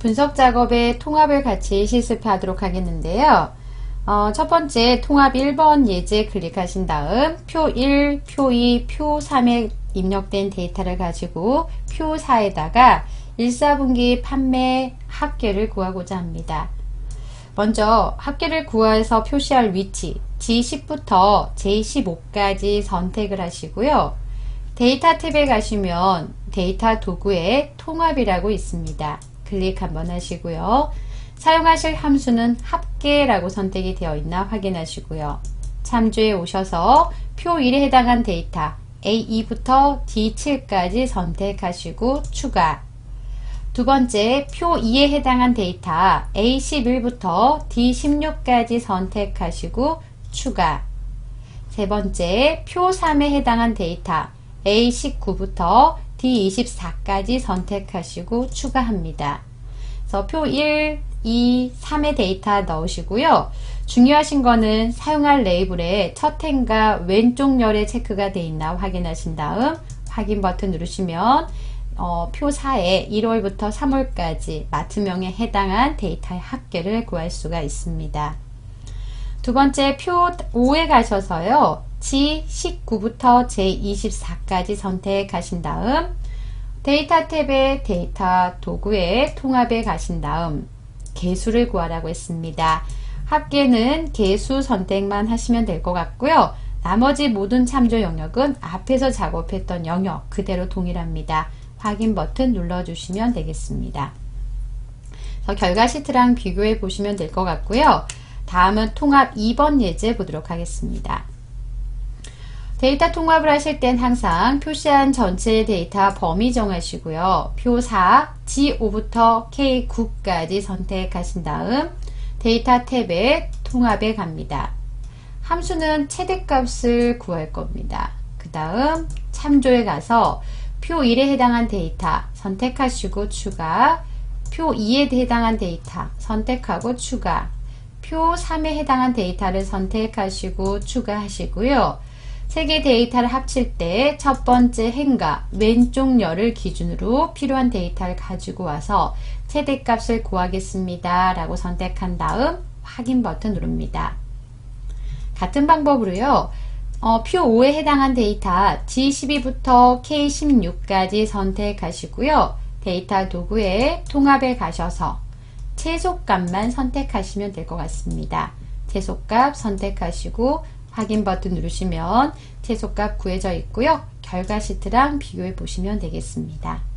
분석 작업의 통합을 같이 실습하도록 하겠는데요. 어, 첫 번째 통합 1번 예제 클릭하신 다음 표 1, 표 2, 표 3에 입력된 데이터를 가지고 표 4에다가 1, 4분기 판매 합계를 구하고자 합니다. 먼저 합계를 구해서 표시할 위치 G10부터 J15까지 선택을 하시고요. 데이터 탭에 가시면 데이터 도구에 통합이라고 있습니다. 클릭 한번 하시고요. 사용하실 함수는 합계라고 선택이 되어 있나 확인하시고요. 참조에 오셔서 표 1에 해당한 데이터 A2부터 D7까지 선택하시고 추가 두 번째, 표 2에 해당한 데이터 A11부터 D16까지 선택하시고 추가 세 번째, 표 3에 해당한 데이터 A19부터 D24까지 선택하시고 추가합니다. 그래서 표 1, 2, 3의 데이터 넣으시고요. 중요하신 거는 사용할 레이블에 첫 행과 왼쪽 열에 체크가 되어 있나 확인하신 다음 확인 버튼 누르시면 어, 표 4에 1월부터 3월까지 마트명에 해당한 데이터의 합계를 구할 수가 있습니다. 두 번째 표 5에 가셔서요. G19부터 J24까지 선택하신 다음 데이터 탭의 데이터 도구에 통합에 가신 다음 개수를 구하라고 했습니다. 합계는 개수 선택만 하시면 될 것 같고요. 나머지 모든 참조 영역은 앞에서 작업했던 영역 그대로 동일합니다. 확인 버튼 눌러주시면 되겠습니다. 결과 시트랑 비교해 보시면 될 것 같고요. 다음은 통합 2번 예제 보도록 하겠습니다. 데이터 통합을 하실 땐 항상 표시한 전체 데이터 범위 정하시고요. 표 4, G5부터 K9까지 선택하신 다음 데이터 탭에 통합에 갑니다. 함수는 최대값을 구할 겁니다. 그 다음 참조에 가서 표 1에 해당한 데이터 선택하시고 추가 표 2에 해당한 데이터 선택하고 추가 표 3에 해당한 데이터를 선택하시고 추가하시고요. 세 개 데이터를 합칠 때 첫 번째 행과 왼쪽 열을 기준으로 필요한 데이터를 가지고 와서 최대값을 구하겠습니다. 라고 선택한 다음 확인 버튼 누릅니다. 같은 방법으로요. 어, 표 5에 해당한 데이터 G12부터 K16까지 선택하시고요. 데이터 도구에 통합에 가셔서 최소값만 선택하시면 될 것 같습니다. 최소값 선택하시고 확인 버튼 누르시면 최소값 구해져 있고요. 결과 시트랑 비교해 보시면 되겠습니다.